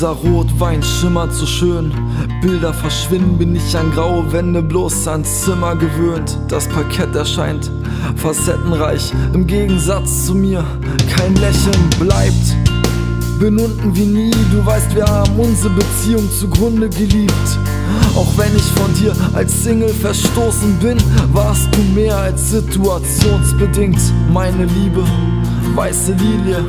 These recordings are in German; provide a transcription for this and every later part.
Dieser Rotwein schimmert so schön. Bilder verschwinden, bin ich an graue Wände bloß ans Zimmer gewöhnt. Das Parkett erscheint facettenreich im Gegensatz zu mir. Kein Lächeln bleibt. Bin unten wie nie, du weißt, wir haben unsere Beziehung zugrunde geliebt. Auch wenn ich von dir als Single verstoßen bin, warst du mehr als situationsbedingt. Meine Liebe, weiße Lilie,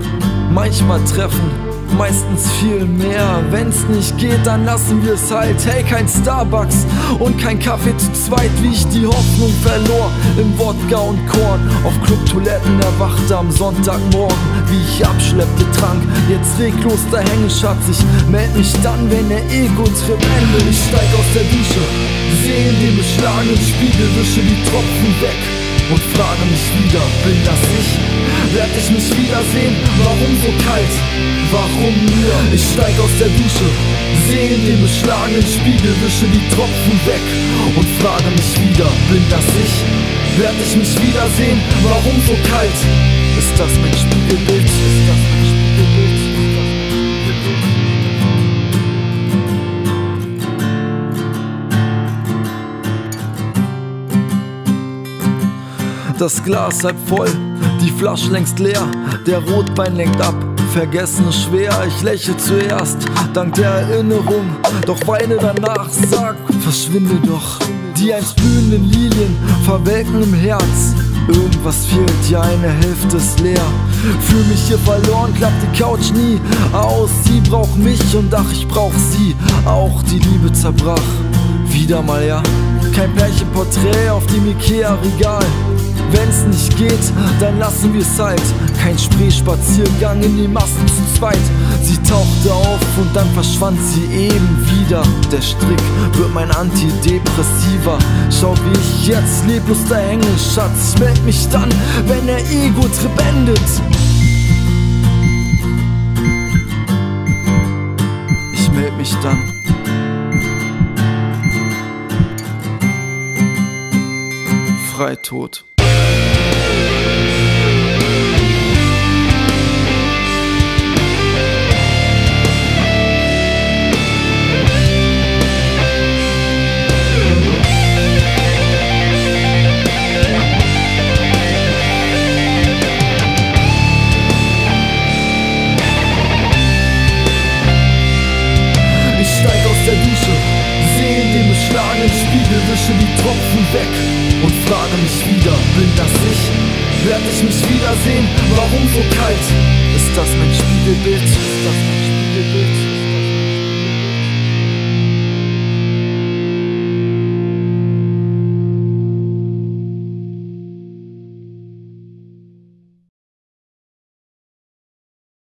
manchmal treffen meistens viel mehr. Wenn's nicht geht, dann lassen wir es halt. Hey, kein Starbucks und kein Kaffee zu zweit, wie ich die Hoffnung verlor. Im Wodka und Korn, auf Clubtoiletten erwachte am Sonntagmorgen, wie ich abschleppte Trank. Jetzt reglos da hängen, Schatz, ich meld mich dann, wenn der Ego-Trip endet. Ich steig aus der Dusche, seh in den beschlagenen Spiegel, wische die Tropfen weg und frage mich wieder, bin das ich? Werd ich mich wiedersehen? Warum so kalt? Warum mir? Ich steig aus der Dusche, seh in den beschlagenen Spiegel, wische die Tropfen weg und frage mich wieder, bin das ich? Werd ich mich wiedersehen? Warum so kalt? Ist das mein Spiegelbild? Das Glas halb voll, die Flasche längst leer, der Rotwein lenkt ab. Vergessen ist schwer, ich lächle zuerst, dank der Erinnerung, doch weine danach, sag, verschwinde doch. Die einst blühenden Lilien verwelken im Herz. Irgendwas fehlt, ja eine Hälfte ist leer. Fühl mich hier verloren, klappt die Couch nie aus. Sie braucht mich und ach, ich brauch sie. Auch die Liebe zerbrach. Wieder mal ja, kein Pärchenporträt auf dem Ikea-Regal. Wenn's nicht geht, dann lassen wir's halt. Kein Spreespaziergang in die Massen zu zweit. Sie tauchte auf und dann verschwand sie eben wieder. Der Strick wird mein Antidepressiver. Schau, wie ich jetzt leblos da hänge, Schatz. Ich meld mich dann, wenn der Ego-Trip endet. Ich meld mich dann. Freitod. Wische die Tropfen weg und frage mich wieder, bin das ich? Werd ich mich wiedersehen? Warum so kalt? Ist das mein Spiegelbild? Ist das mein?